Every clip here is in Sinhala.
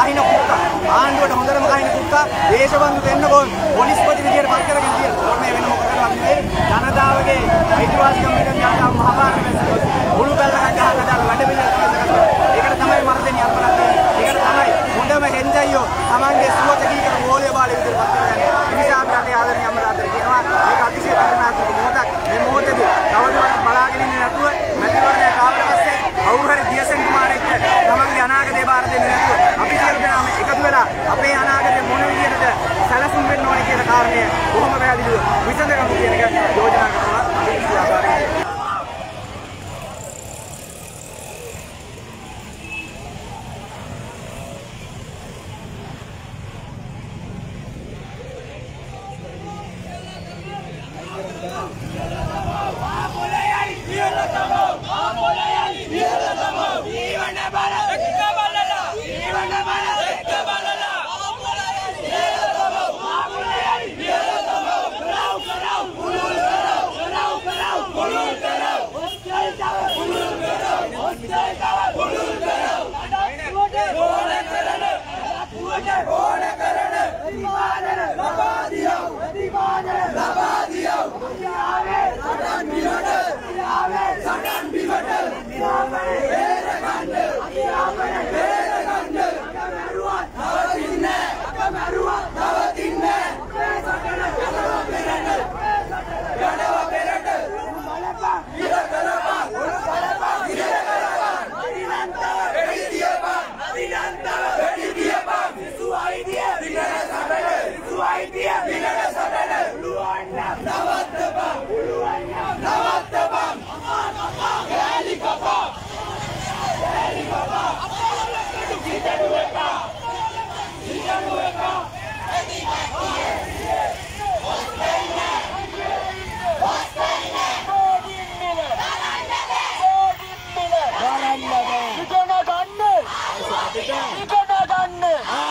කහින කුක්කා ආණ්ඩුවට හොඳටම කහින කුක්කා දේශබන්දු දෙන්න ගොන් පොලිස්පති විදියට පත් කරගෙන තියෙනවා. ඕනේ වෙන මොකද කරන්නේ? ජනතාවගේ අයිතිවාසිකම් පිටින් යනවා මහපාරට මුළු බැලලා いけたかんねん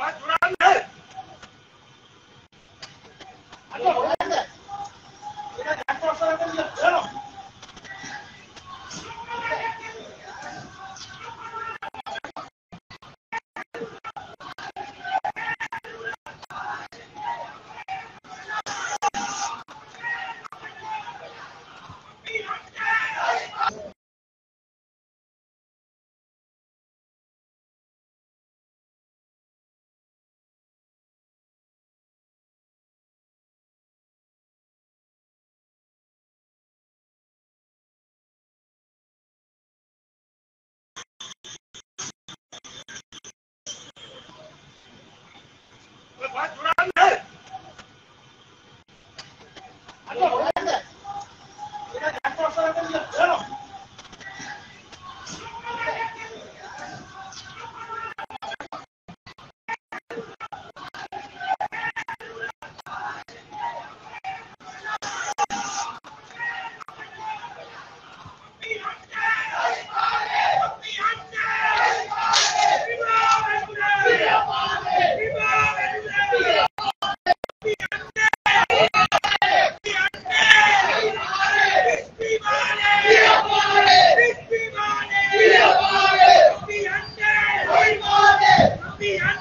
来，来，来，来，来，来，来，来，happy